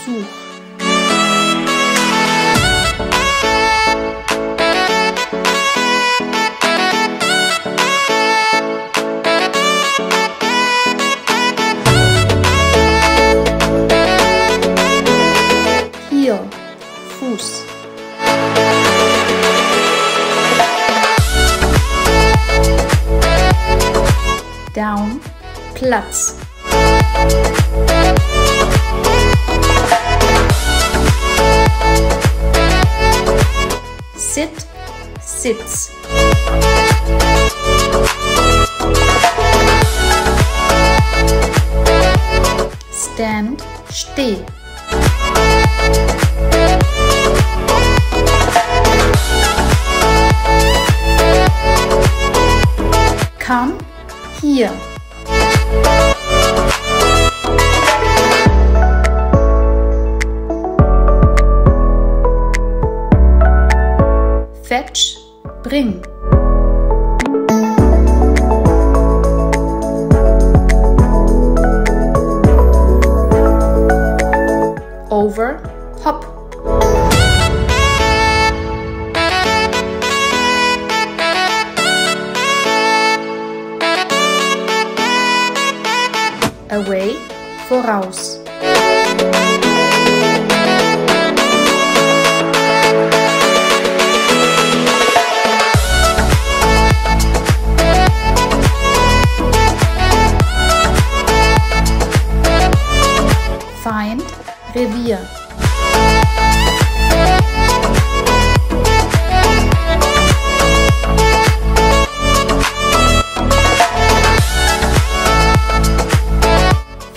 Besuch. Hier, Fuß. Down, Platz. Sit, Sitz. Stand, Steh. Come, hier. Bring. Over, hop. Away, voraus. Revier.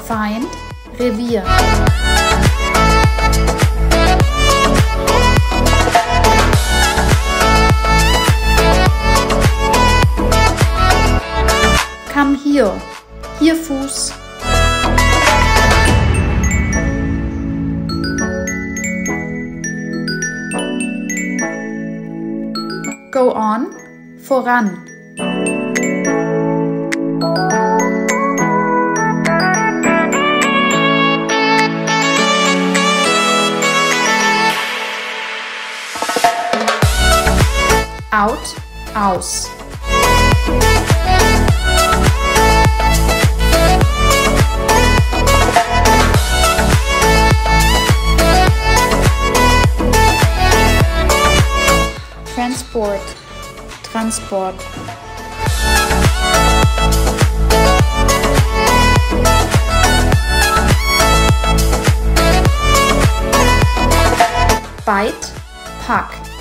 Feind, Revier. Komm hier, hier Fuß. On, voran. Out, aus. Transport. Transport. Byte. Pack.